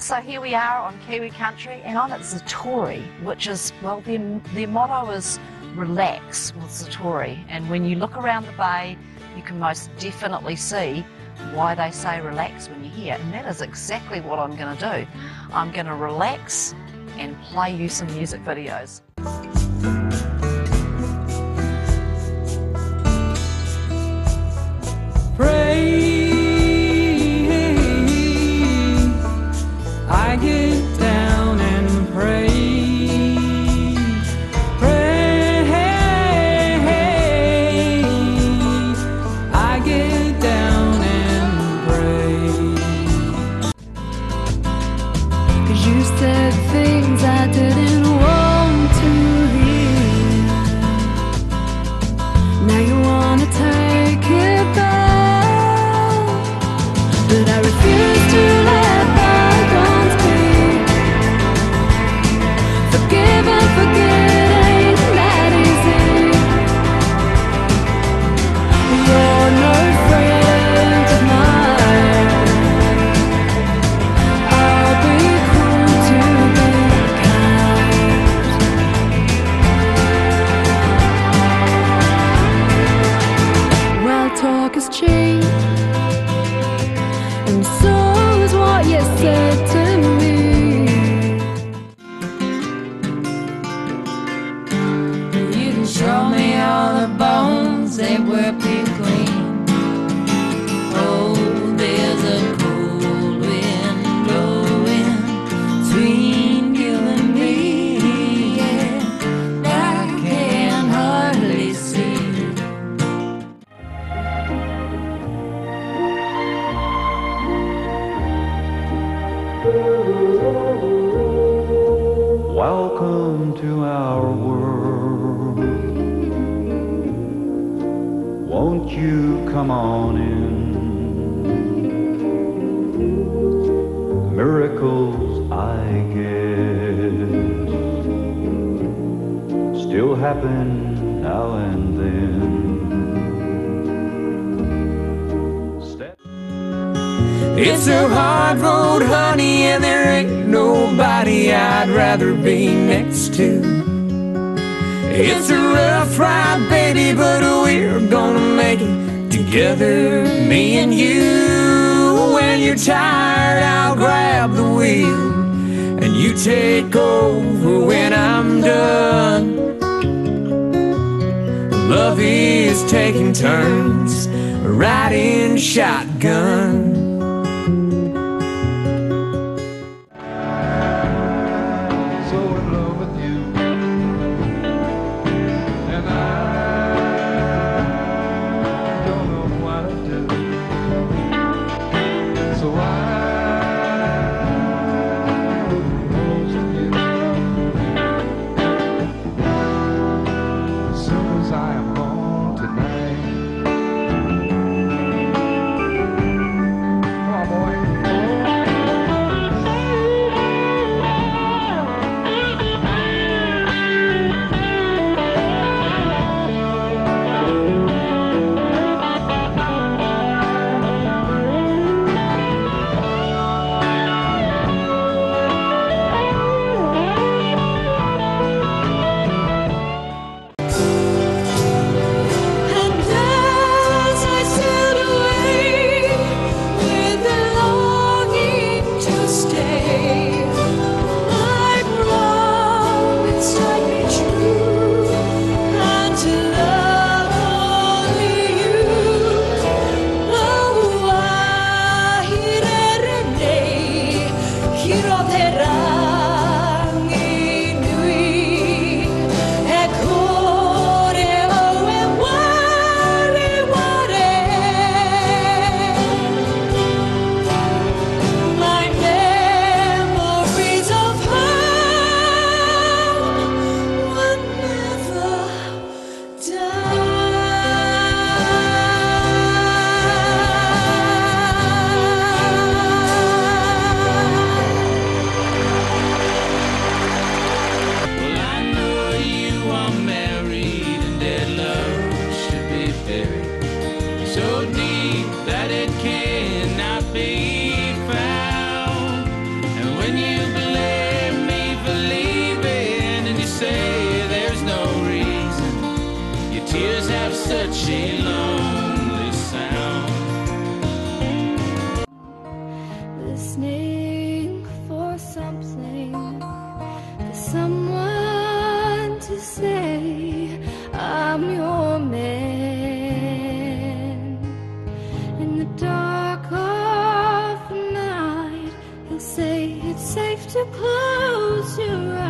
So here we are on Kiwi Country, and I'm at Zatori, which is, well, their, their motto is relax with Zatori. And when you look around the bay, you can most definitely see why they say relax when you're here. And that is exactly what I'm going to do. I'm going to relax and play you some music videos. Welcome to our world. Won't you come on in? Miracles, I guess, still happen now and then. It's a hard road, honey, and there ain't nobody I'd rather be next to. It's a rough ride, baby, but we're gonna make it together, me and you. When you're tired, I'll grab the wheel, and you take over when I'm done. Love is taking turns, riding shotgun. Listening for something, for someone to say, I'm your man. In the dark of the night, he'll say it's safe to close your eyes.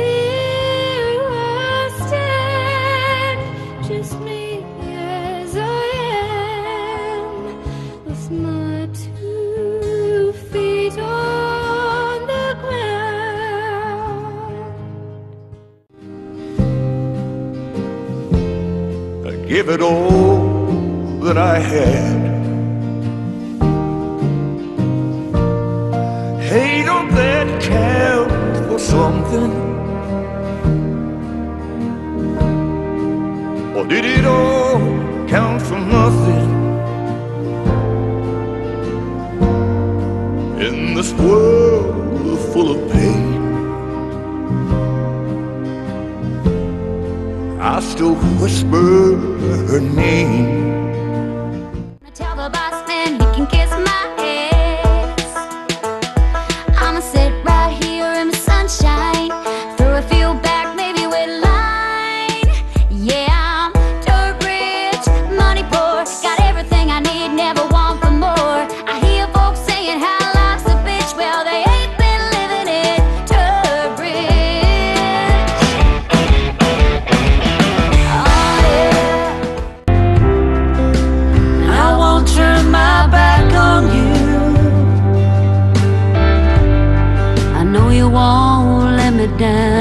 give it all that I had. Hey, don't that count for something? Or did it all count for nothing? In this world full of pain, I still whisper her name. You won't let me down.